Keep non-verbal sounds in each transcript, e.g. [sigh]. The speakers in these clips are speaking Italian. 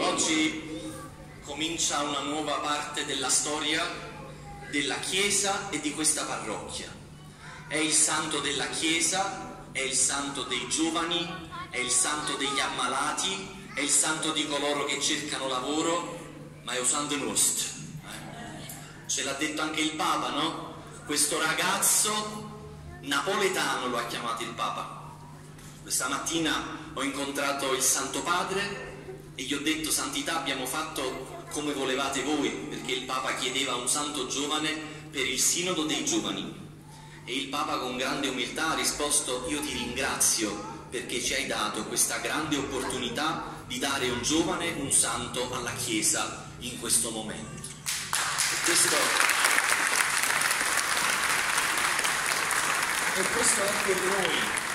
oggi comincia una nuova parte della storia della Chiesa e di questa parrocchia. È il santo della Chiesa, è il santo dei giovani, è il santo degli ammalati, è il santo di coloro che cercano lavoro, ma è un santo nostro. Eh? Ce l'ha detto anche il Papa, no? Questo ragazzo napoletano lo ha chiamato il Papa. Questa mattina ho incontrato il Santo Padre e gli ho detto santità abbiamo fatto come volevate voi perché il Papa chiedeva un santo giovane per il sinodo dei giovani e il Papa con grande umiltà ha risposto io ti ringrazio perché ci hai dato questa grande opportunità di dare un giovane, un santo alla Chiesa in questo momento. E questo, e questo è per noi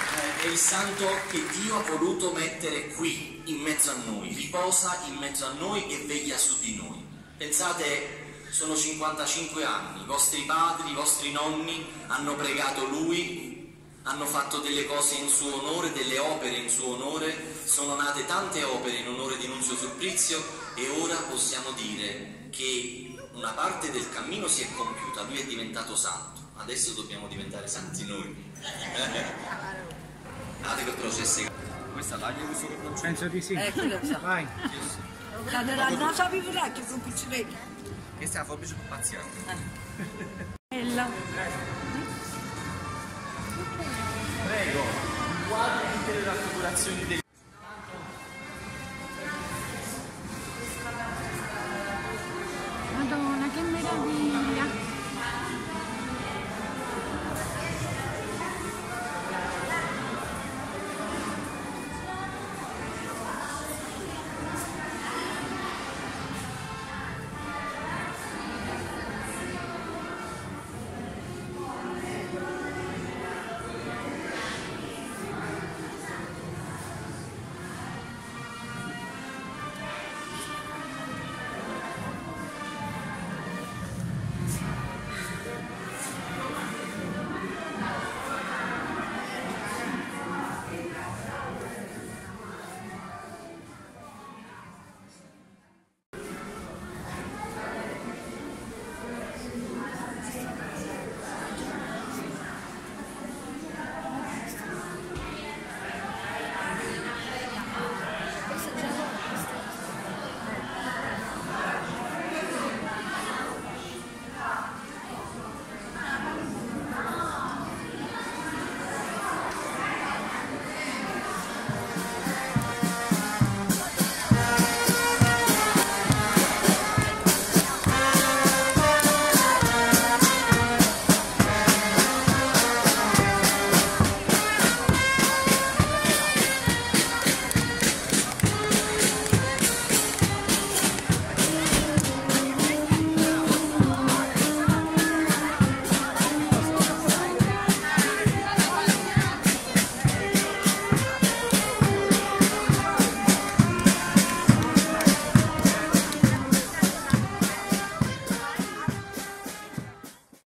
è il santo che Dio ha voluto mettere qui, in mezzo a noi, riposa in mezzo a noi e veglia su di noi. Pensate, sono 55 anni, i vostri padri, i vostri nonni hanno pregato lui, hanno fatto delle cose in suo onore, delle opere in suo onore, sono nate tante opere in onore di Nunzio Supprizio e ora possiamo dire che una parte del cammino si è compiuta, lui è diventato santo, adesso dobbiamo diventare santi noi. [laughs] [laughs] Questa taglia questo che Penso di sì. Eh, quello so. Vai. Allora, non sapevo neanche con piccinelli. Questa è la forbice con pazziano. Bella. Prego, guarda tutte le raffigurazioni del